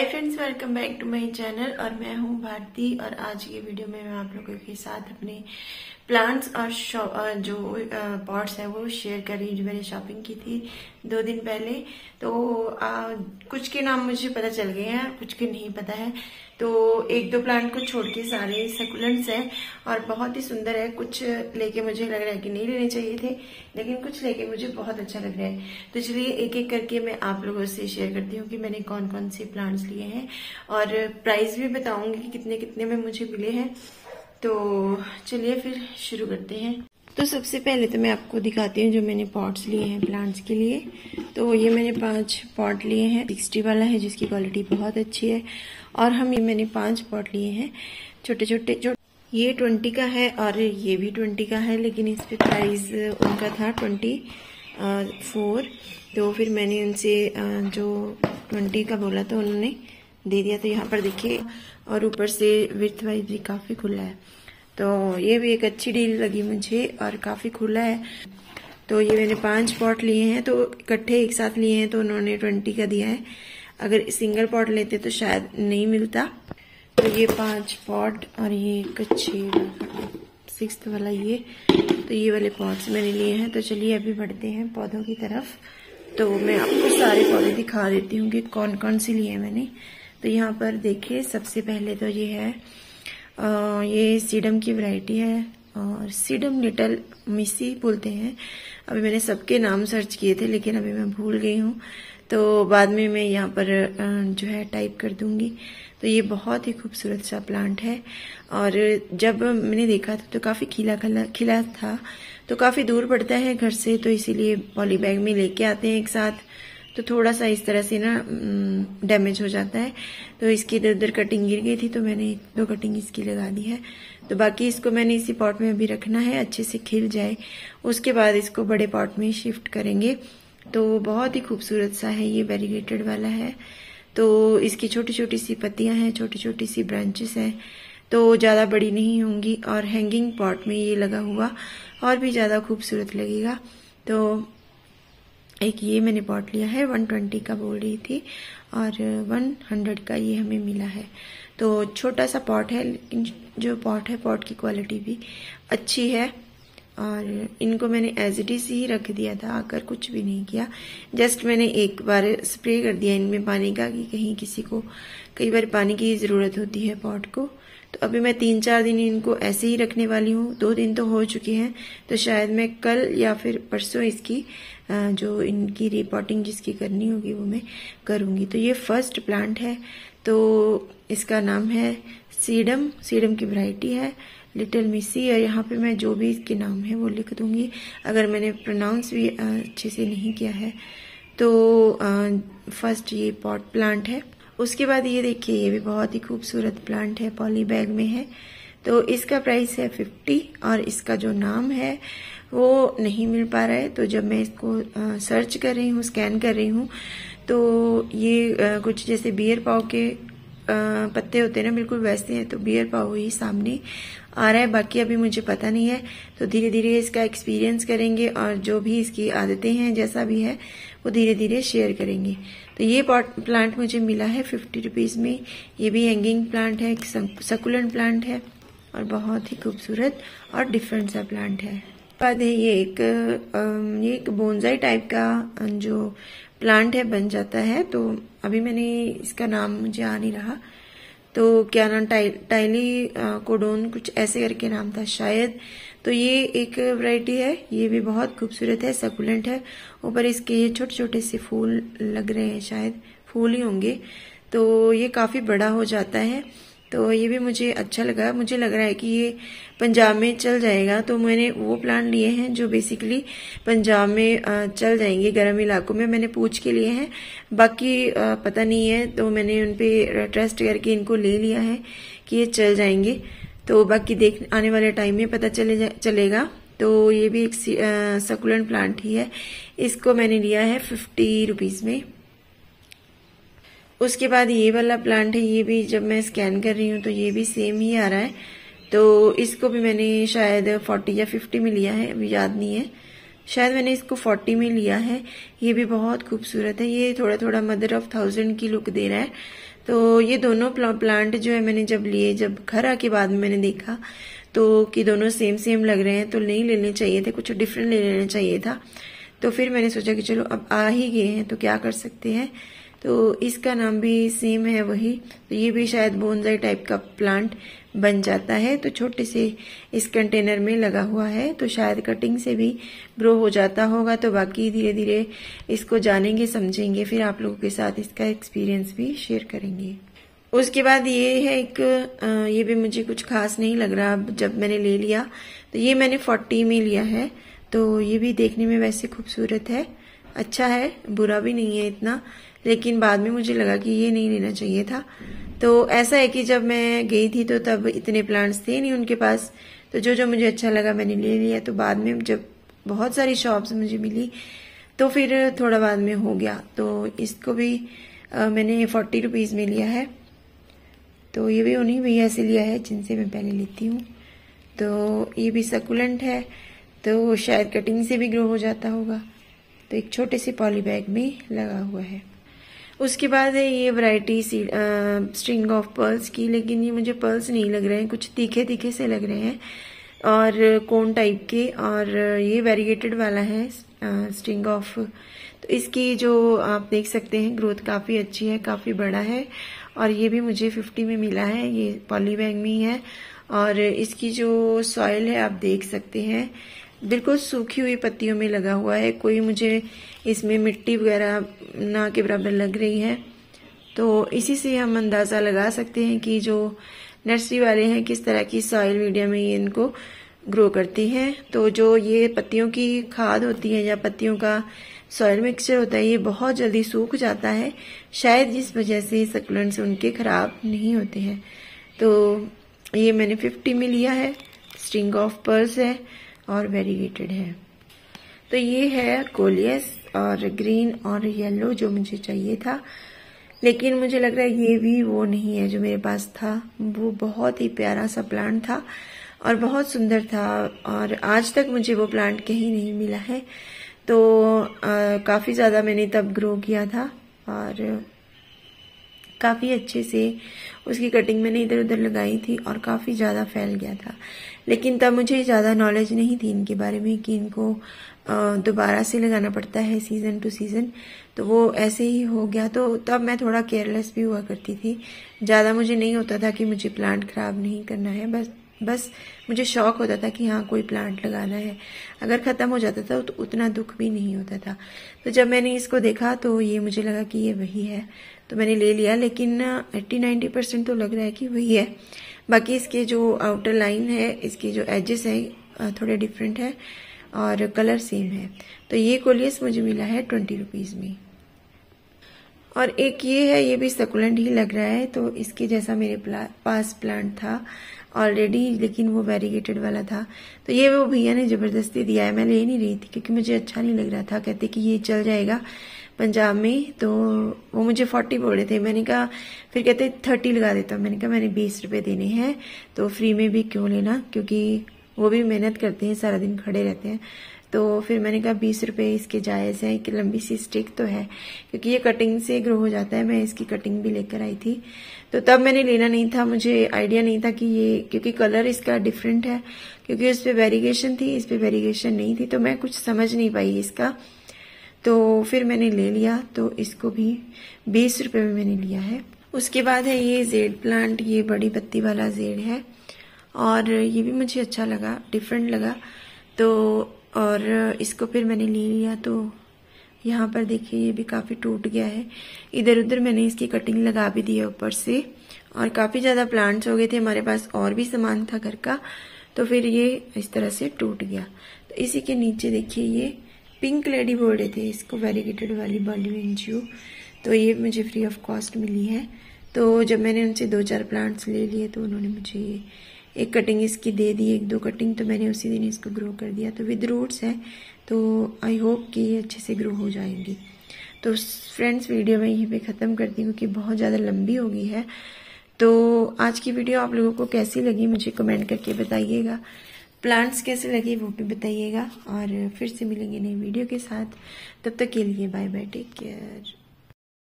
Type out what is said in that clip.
Hi friends welcome back to my channel और मैं हूँ भारती और आज के वीडियो में मैं आप लोगों के साथ अपने प्लांट्स और जो पॉट्स है वो शेयर कर रही जो मैंने शॉपिंग की थी दो दिन पहले। तो आ, कुछ के नाम मुझे पता चल गए हैं कुछ के नहीं पता है। तो एक दो प्लांट को छोड़ के सारे सकुलेंट्स हैं और बहुत ही सुंदर है। कुछ लेके मुझे लग रहा है कि नहीं लेने चाहिए थे, लेकिन कुछ लेके मुझे बहुत अच्छा लग रहा है। तो चलिए एक एक करके मैं आप लोगों से शेयर करती हूँ कि मैंने कौन कौन से प्लांट्स लिए हैं और प्राइस भी बताऊँगी कि कितने कितने में मुझे मिले हैं। तो चलिए फिर शुरू करते हैं। तो सबसे पहले तो मैं आपको दिखाती हूँ जो मैंने पॉट्स लिए हैं प्लांट्स के लिए। तो ये मैंने पाँच पॉट लिए हैं। सिक्सटी वाला है, जिसकी क्वालिटी बहुत अच्छी है। और हम ये मैंने पाँच पॉट लिए हैं। छोटे छोटे, जो ये ट्वेंटी का है और ये भी ट्वेंटी का है, लेकिन इस पे प्राइस उनका था ट्वेंटी फोर तो फिर मैंने उनसे जो ट्वेंटी का बोला तो उन्होंने दे दिया। तो यहाँ पर देखिए, और ऊपर से विथ वाइज भी काफ़ी खुला है। तो ये भी एक अच्छी डील लगी मुझे और काफ़ी खुला है। तो ये मैंने पाँच पॉट लिए हैं तो इकट्ठे एक साथ लिए हैं तो उन्होंने ट्वेंटी का दिया है। अगर सिंगल पॉट लेते तो शायद नहीं मिलता। तो ये पाँच पॉट और ये एक सिक्स वाला ये तो ये वाले पॉट्स मैंने लिए हैं। तो चलिए अभी बढ़ते हैं पौधों की तरफ़। तो मैं आपको सारे पौधे दिखा देती हूँ कि कौन कौन से लिए मैंने। तो यहाँ पर देखिए, सबसे पहले तो ये है ये सीडम की वैरायटी है और सीडम लिटल मिसी बोलते हैं। अभी मैंने सबके नाम सर्च किए थे, लेकिन अभी मैं भूल गई हूँ। तो बाद में मैं यहाँ पर जो है, टाइप कर दूँगी। तो ये बहुत ही खूबसूरत सा प्लांट है। और जब मैंने देखा था तो काफ़ी खिला खिला खिला था। तो काफ़ी दूर पड़ता है घर से तो इसीलिए पॉली बैग में लेके आते हैं एक साथ। तो थोड़ा सा इस तरह से ना डैमेज हो जाता है। तो इसकी इधर उधर कटिंग गिर गई थी तो मैंने दो कटिंग इसकी लगा दी है। तो बाकी इसको मैंने इसी पॉट में अभी रखना है, अच्छे से खिल जाए। उसके बाद इसको बड़े पॉट में शिफ्ट करेंगे। तो बहुत ही खूबसूरत सा है, ये वेरीगेटेड वाला है। तो इसकी छोटी छोटी सी पत्तियाँ हैं छोटी छोटी सी ब्रांचेस हैं। तो ज़्यादा बड़ी नहीं होंगी, और हैंगिंग पॉट में ये लगा हुआ और भी ज़्यादा खूबसूरत लगेगा। तो एक ये मैंने पॉट लिया है 120 का बोल रही थी और 100 का ये हमें मिला है। तो छोटा सा पॉट है लेकिन जो पॉट है पॉट की क्वालिटी भी अच्छी है और इनको मैंने एज इट इज़ ही रख दिया था, आकर कुछ भी नहीं किया। जस्ट मैंने एक बार स्प्रे कर दिया इनमें पानी का कि कहीं किसी को, कई बार पानी की ज़रूरत होती है पॉट को। तो अभी मैं तीन चार दिन इनको ऐसे ही रखने वाली हूँ, दो दिन तो हो चुके हैं। तो शायद मैं कल या फिर परसों इसकी जो इनकी रिपोर्टिंग जिसकी करनी होगी वो मैं करूँगी। तो ये फ़र्स्ट प्लांट है। तो इसका नाम है सीडम सीडम की वैरायटी है। लिटिल मिसी और यहाँ पे मैं जो भी इसके नाम है वो लिख दूँगी। अगर मैंने प्रोनाउंस भी अच्छे से नहीं किया है। तो फ़र्स्ट ये पॉट प्लांट है। उसके बाद ये देखिए, ये भी बहुत ही खूबसूरत प्लांट है। पॉली बैग में है। तो इसका प्राइस है फिफ्टी और इसका जो नाम है वो नहीं मिल पा रहा है। तो जब मैं इसको सर्च कर रही हूँ स्कैन कर रही हूँ तो ये कुछ जैसे बियर पाव के पत्ते होते हैं ना, बिल्कुल वैसे हैं तो बियर पाव ही सामने आ रहा है। बाकी अभी मुझे पता नहीं है। तो धीरे धीरे इसका एक्सपीरियंस करेंगे और जो भी इसकी आदतें हैं, जैसा भी है, वो धीरे धीरे शेयर करेंगे। तो ये प्लांट मुझे मिला है फिफ्टी रुपीज़ में। ये भी हैंगिंग प्लांट है, एक सकुलेंट प्लांट है और बहुत ही खूबसूरत और डिफरेंट सा प्लांट है। बाद है ये एक ये एक बोनजाई टाइप का जो प्लांट है बन जाता है। तो अभी मैंने इसका नाम मुझे आ नहीं रहा। तो क्या नाम? टाइ, टाइली कोडोन कुछ ऐसे करके नाम था शायद। तो ये एक वैरायटी है। ये भी बहुत खूबसूरत है सकुलेंट है। ऊपर इसके ये छोटे छोटे से फूल लग रहे हैं शायद। फूल ही होंगे। तो ये काफ़ी बड़ा हो जाता है। तो ये भी मुझे अच्छा लगा। मुझे लग रहा है कि ये पंजाब में चल जाएगा। तो मैंने वो प्लान लिए हैं जो बेसिकली पंजाब में चल जाएँगे, गर्म इलाकों में मैंने पूछ के लिए हैं। बाकी पता नहीं है तो मैंने उन पे ट्रस्ट करके इनको ले लिया है कि ये चल जाएँगे। तो बाकी देख, आने वाले टाइम में पता चले चलेगा। तो ये भी एक सकुलेंट प्लांट ही है। इसको मैंने लिया है फिफ्टी रुपीज़ में। उसके बाद ये वाला प्लांट है, ये भी जब मैं स्कैन कर रही हूँ तो ये भी सेम ही आ रहा है। तो इसको भी मैंने शायद फोर्टी या फिफ्टी में लिया है, अभी याद नहीं है। शायद मैंने इसको फोर्टी में लिया है। ये भी बहुत खूबसूरत है। ये थोड़ा थोड़ा मदर ऑफ़ थाउज़ेंड की लुक दे रहा है। तो ये दोनों प्लांट जो है मैंने जब लिए, जब घर आके बाद में मैंने देखा तो कि दोनों सेम सेम लग रहे हैं तो नहीं लेने चाहिए थे, कुछ डिफरेंट ले लेना चाहिए था। तो फिर मैंने सोचा कि चलो, अब आ ही गए हैं तो क्या कर सकते हैं? तो इसका नाम भी सेम है वही। तो ये भी शायद बोनजाई टाइप का प्लांट बन जाता है। तो छोटे से इस कंटेनर में लगा हुआ है। तो शायद कटिंग से भी ग्रो हो जाता होगा। तो बाकी धीरे धीरे इसको जानेंगे, समझेंगे। फिर आप लोगों के साथ इसका एक्सपीरियंस भी शेयर करेंगे। उसके बाद ये है एक ये भी मुझे कुछ खास नहीं लग रहा जब मैंने ले लिया। तो ये मैंने फोर्टी में लिया है। तो ये भी देखने में वैसे खूबसूरत है। अच्छा है, बुरा भी नहीं है इतना। लेकिन बाद में मुझे लगा कि ये नहीं लेना चाहिए था। तो ऐसा है कि जब मैं गई थी तो तब इतने प्लांट्स थे नहीं उनके पास। तो जो जो मुझे अच्छा लगा मैंने ले लिया। तो बाद में जब बहुत सारी शॉप्स मुझे मिली तो फिर थोड़ा बाद में हो गया। तो इसको भी आ, मैंने फोर्टी रुपीज़ में लिया है। तो ये भी उन्हीं भैया से लिया है जिनसे मैं पहले लेती हूँ। तो ये भी सकुलेंट है। तो शायद कटिंग से भी ग्रो हो जाता होगा। तो एक छोटे से पॉली बैग में लगा हुआ है। उसके बाद है ये वैरायटी स्ट्रिंग ऑफ़ पर्ल्स की, लेकिन ये मुझे पर्ल्स नहीं लग रहे हैं, कुछ तीखे तीखे से लग रहे हैं। और कोन टाइप के, और ये वेरीगेटेड वाला है स्ट्रिंग ऑफ़ तो इसकी जो आप देख सकते हैं ग्रोथ काफ़ी अच्छी है, काफ़ी बड़ा है। और ये भी मुझे 50 में मिला है, ये पॉली बैग में ही है। और इसकी जो सॉइल है, आप देख सकते हैं बिल्कुल सूखी हुई पत्तियों में लगा हुआ है। कोई मुझे इसमें मिट्टी वगैरह ना के बराबर लग रही है। तो इसी से हम अंदाज़ा लगा सकते हैं कि जो नर्सरी वाले हैं, किस तरह की सॉइल मीडिया में ये इनको ग्रो करती हैं। तो जो ये पत्तियों की खाद होती है या पत्तियों का सॉइल मिक्सचर होता है, ये बहुत जल्दी सूख जाता है। शायद जिस वजह से सकुलेंट्स उनके खराब नहीं होते हैं। तो ये मैंने 50 में लिया है। स्ट्रिंग ऑफ़ पर्स है। और वेरीगेटेड है। तो ये है कोलियस और ग्रीन और येलो जो मुझे चाहिए था। लेकिन मुझे लग रहा है ये भी वो नहीं है जो मेरे पास था। वो बहुत ही प्यारा सा प्लांट था और बहुत सुंदर था और आज तक मुझे वो प्लांट कहीं नहीं मिला है। तो काफ़ी ज़्यादा मैंने तब ग्रो किया था और काफ़ी अच्छे से उसकी कटिंग मैंने इधर उधर लगाई थी और काफ़ी ज़्यादा फैल गया था। लेकिन तब मुझे ज़्यादा नॉलेज नहीं थी इनके बारे में कि इनको दोबारा से लगाना पड़ता है सीज़न टू सीज़न तो वो ऐसे ही हो गया। तो तब मैं थोड़ा केयरलेस भी हुआ करती थी। ज़्यादा मुझे नहीं होता था कि मुझे प्लांट ख़राब नहीं करना है। बस बस मुझे शौक होता था कि हाँ कोई प्लांट लगाना है। अगर ख़त्म हो जाता था तो उतना दुख भी नहीं होता था। तो जब मैंने इसको देखा तो ये मुझे लगा कि ये वही है। तो मैंने ले लिया लेकिन एट्टी नाइन्टी परसेंट तो लग रहा है कि वही है। बाकी इसके जो आउटर लाइन है इसके जो एजेस हैं थोड़े डिफरेंट है और कलर सेम है। तो ये कोलियस मुझे मिला है ट्वेंटी रुपीज़ में। और एक ये है ये भी सकुलेंट ही लग रहा है तो इसके जैसा मेरे प्ला, पास प्लांट था ऑलरेडी लेकिन वो वेरीगेटेड वाला था। तो ये वो भैया ने ज़बरदस्ती दिया है मैं ले नहीं रही थी क्योंकि मुझे अच्छा नहीं लग रहा था। कहते कि ये चल जाएगा। पंजाब में तो वो मुझे फोर्टी बोल थे। मैंने कहा, फिर कहते थर्टी लगा देता मैंने कहा, मैंने बीस रुपए देने हैं तो फ्री में भी क्यों लेना? क्योंकि वो भी मेहनत करते हैं, सारा दिन खड़े रहते हैं। तो फिर मैंने कहा, बीस रुपए इसके जायज़ है कि लंबी सी स्टिक तो है, क्योंकि ये कटिंग से ग्रो हो जाता है। मैं इसकी कटिंग भी लेकर आई थी। तो तब मैंने लेना नहीं था, मुझे आइडिया नहीं था कि ये, क्योंकि कलर इसका डिफरेंट है, क्योंकि उस पर वेरीगेशन थी, इस पर वेरीगेशन नहीं थी तो मैं कुछ समझ नहीं पाई इसका। तो फिर मैंने ले लिया तो इसको भी बीस रुपए में मैंने लिया है। उसके बाद है ये जेड प्लांट, ये बड़ी पत्ती वाला जेड है। और ये भी मुझे अच्छा लगा डिफरेंट लगा। तो और इसको फिर मैंने ले लिया तो यहाँ पर देखिए ये भी काफ़ी टूट गया है। इधर उधर मैंने इसकी कटिंग लगा भी दी है ऊपर से। और काफ़ी ज़्यादा प्लांट्स हो गए थे, हमारे पास और भी सामान था घर का। तो फिर ये इस तरह से टूट गया। तो इसी के नीचे देखिए ये पिंक लेडी बोर्डे थे, इसको वेरीगेटेड वाली बॉली एनजीओ तो ये मुझे फ्री ऑफ़ कॉस्ट मिली है। तो जब मैंने उनसे दो चार प्लांट्स ले लिए तो उन्होंने मुझे ये एक कटिंग इसकी दे दी, एक दो कटिंग तो मैंने उसी दिन इसको ग्रो कर दिया। तो विद रूट्स है तो आई होप कि ये अच्छे से ग्रो हो जाएँगी। तो फ्रेंड्स वीडियो मैं यहीं पे ख़त्म करती हूँ, क्योंकि बहुत ज़्यादा लंबी हो गई है। तो आज की वीडियो आप लोगों को कैसी लगी, मुझे कमेंट करके बताइएगा। प्लांट्स कैसे लगे वो भी बताइएगा। और फिर से मिलेंगे नई वीडियो के साथ। तब तक के लिए बाय बाय टेक केयर।